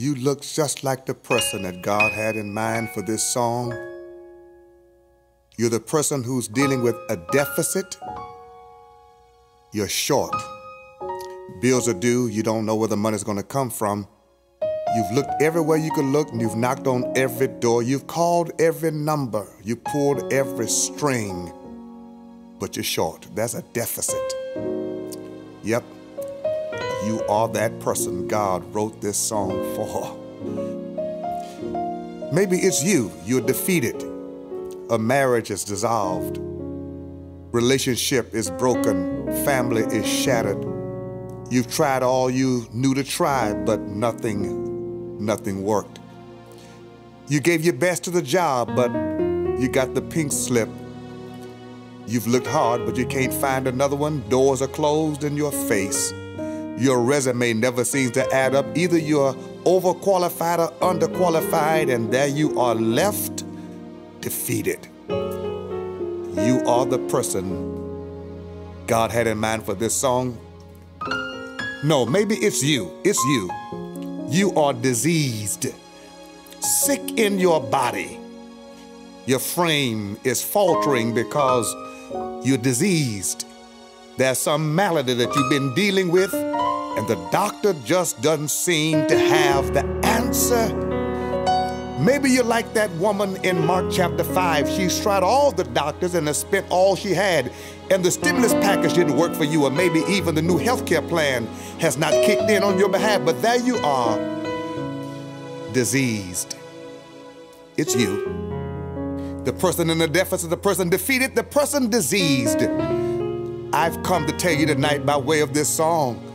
You look just like the person that God had in mind for this song. You're the person who's dealing with a deficit. You're short. Bills are due. You don't know where the money's going to come from. You've looked everywhere you could look and you've knocked on every door. You've called every number. You pulled every string. But you're short. There's a deficit. Yep, you are that person God wrote this song for. Maybe it's you. You're defeated. A marriage is dissolved. Relationship is broken. Family is shattered. You've tried all you knew to try, but nothing, nothing worked. You gave your best to the job, but you got the pink slip. You've looked hard, but you can't find another one. Doors are closed in your face. Your resume never seems to add up. Either you're overqualified or underqualified, and there you are left defeated. You are the person God had in mind for this song. No, maybe it's you. It's you. You are diseased, sick in your body. Your frame is faltering because you're diseased. There's some malady that you've been dealing with, and the doctor just doesn't seem to have the answer. Maybe you're like that woman in Mark chapter 5. She's tried all the doctors and has spent all she had, and the stimulus package didn't work for you, or maybe even the new health care plan has not kicked in on your behalf, but there you are, diseased. It's you. The person in the deficit, the person defeated, the person diseased. I've come to tell you tonight by way of this song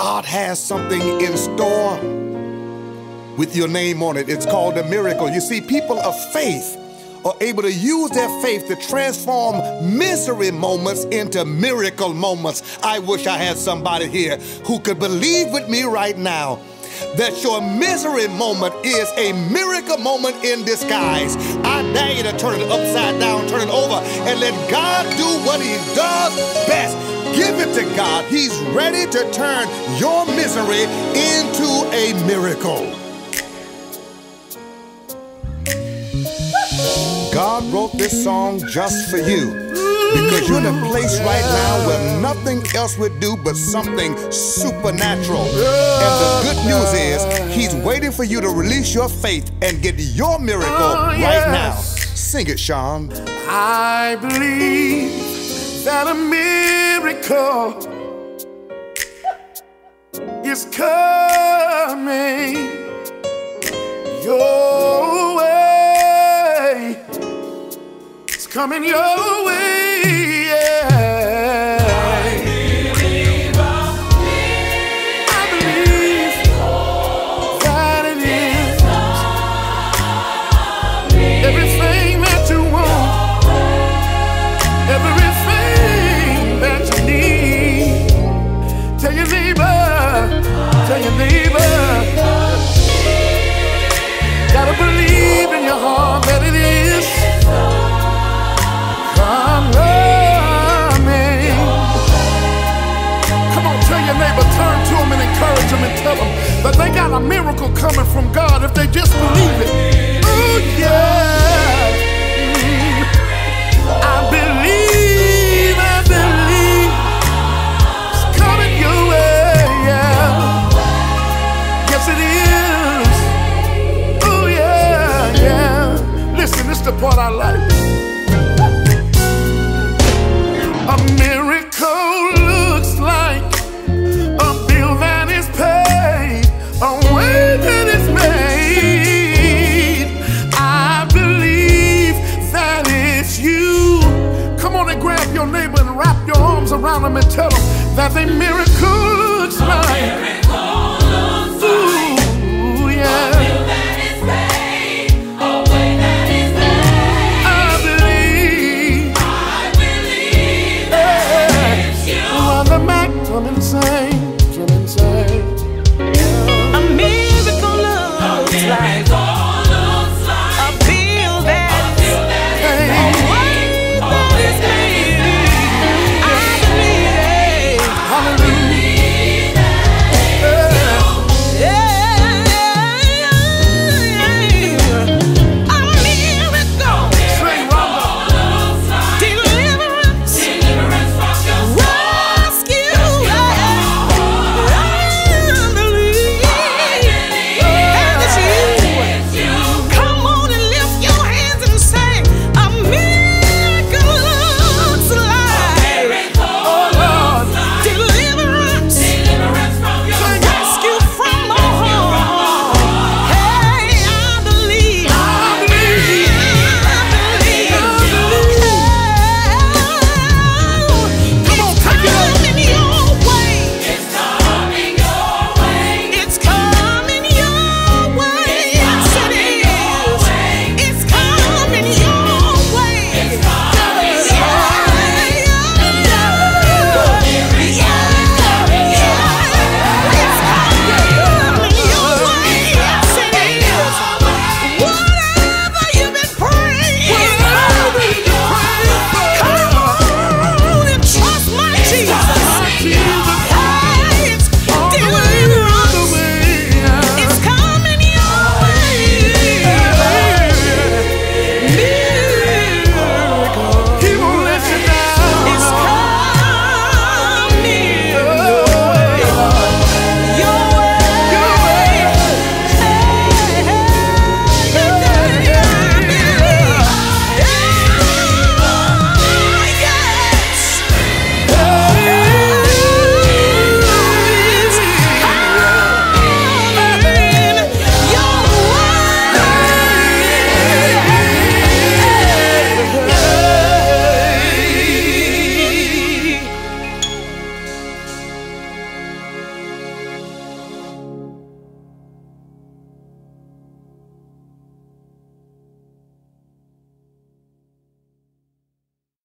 God has something in store with your name on it. It's called a miracle. You see, people of faith are able to use their faith to transform misery moments into miracle moments. I wish I had somebody here who could believe with me right now that your misery moment is a miracle moment in disguise. I dare you to turn it upside down, turn it over, and let God do what He does best. Give it to God. He's ready to turn your misery into a miracle. God wrote this song just for you because you're in a place right now where nothing else would do but something supernatural. And the good news is, He's waiting for you to release your faith and get your miracle Oh, right now. Sing it, Shawn. I believe that a miracle is coming your way. It's coming your way. Yeah. I believe that it is tell him that they got a miracle coming from God. If they just believe around them and tell them that the miracle looks like.